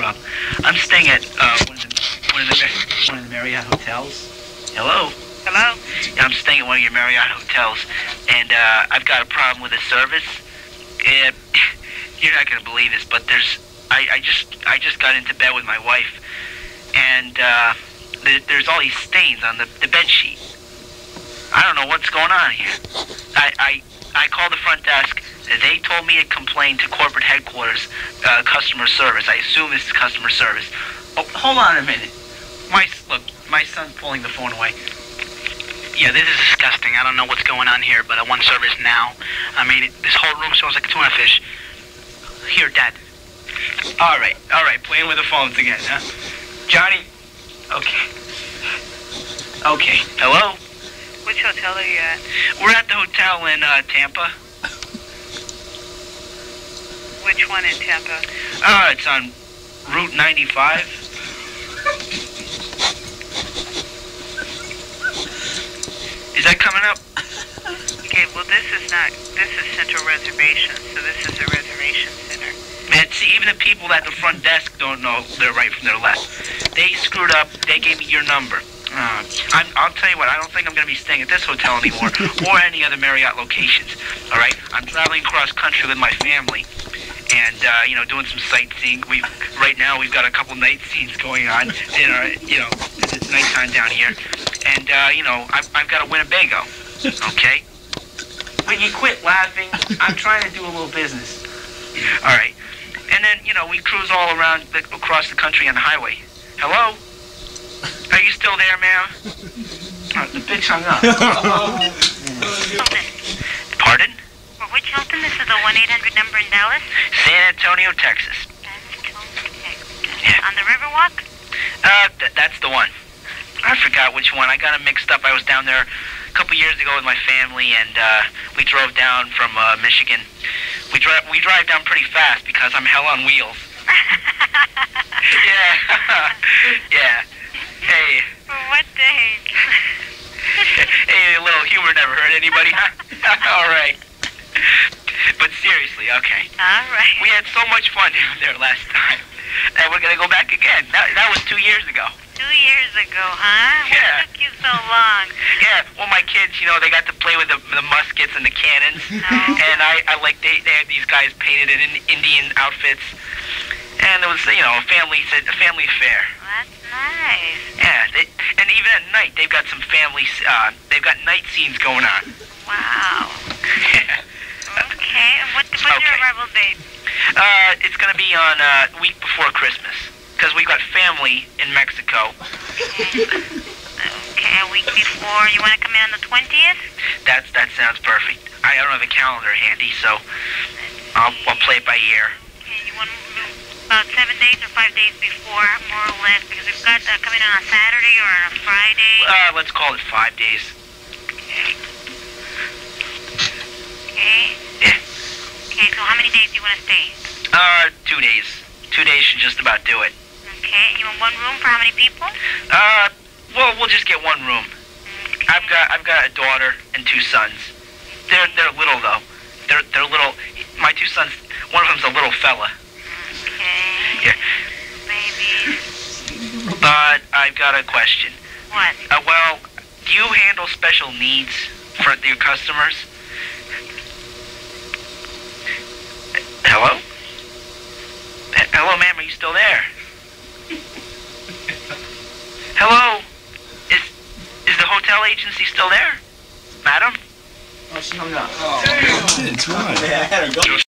Rob. I'm staying at uh, one, of the, one, of the, one of the Marriott hotels. Hello? Hello? Yeah, I'm staying at one of your Marriott hotels, and uh, I've got a problem with the service. Uh, you're not gonna believe this, but there's I, I just I just got into bed with my wife, and uh, th- there's all these stains on the, the bed sheet. I don't know what's going on here. I, I I called the front desk. They told me to complain to corporate headquarters, uh, customer service. I assume this is customer service. Oh, hold on a minute. My look, my son's pulling the phone away. Yeah, this is disgusting. I don't know what's going on here, but I want service now. I mean, this whole room smells like a tuna fish. Here, Dad. All right, all right, playing with the phones again, huh? Johnny. Okay. Okay. Hello. Which hotel are you at? We're at the hotel in uh, Tampa. Which one in Tampa? Uh, it's on Route 95. Is that coming up? Okay, well, this is not, this is Central Reservation, so this is a reservation center. Man, see, even the people at the front desk don't know their right from their left. They screwed up. They gave me your number. Uh, I'm, I'll tell you what, I don't think I'm going to be staying at this hotel anymore or any other Marriott locations. All right? I'm traveling across country with my family and, uh, you know, doing some sightseeing. We Right now, we've got a couple night scenes going on. In our, you know, it's nighttime down here. And, uh, you know, I've, I've got a Winnebago. Okay? When you quit laughing, I'm trying to do a little business. All right. And then, you know, we cruise all around the, across the country on the highway. Hello? Are you still there, ma'am? Oh, the bitch hung up. Hilton. Pardon? For which Hilton? This is the 1-800 number in Dallas? San Antonio, Texas. Yeah. On the Riverwalk? Uh, th- that's the one. I forgot which one. I got them mixed up. I was down there a couple years ago with my family, and uh, we drove down from uh, Michigan. We drive we drive down pretty fast because I'm hell on wheels. Yeah, yeah. Hey, what day? hey, a little humor never hurt anybody. All right. But seriously, okay. All right. We had so much fun down there last time, and we're gonna go back again. That, that was two years ago. Two years ago, huh? Yeah. What took you so long? Yeah, well, my kids, you know, they got to play with the, the muskets and the cannons, Oh. and I, I like they, they had these guys painted in Indian outfits, and it was, you know, a family a family affair. That's nice. Yeah, they, and even at night they've got some family, uh, they've got night scenes going on. Wow. Okay. And what, what's your Okay. arrival date? Uh, it's gonna be on uh, week before Christmas, because we've got family in Mexico. Okay, a week before. You want to come in on the 20th? That's that sounds perfect. I don't have a calendar handy, so I'll, I'll play it by ear. Okay, you want about seven days or five days before, more or less, because we've got uh, coming on a Saturday or on a Friday. Uh, let's call it five days. Okay. Yeah. Okay, so how many days do you want to stay? Uh, two days. Two days should just about do it. Okay, you want one room for how many people? Uh, well, we'll just get one room. Okay. I've got I've got a daughter and two sons. They're they're little though. They're they're little. My two sons. One of them's a little fella. Okay. Yeah. But I've got a question. What? Uh, well, do you handle special needs for your customers? Hello? H- Hello, ma'am. Are you still there? Hello? Is is the hotel agency still there, madam? Oh, she hung up. Oh, it's right.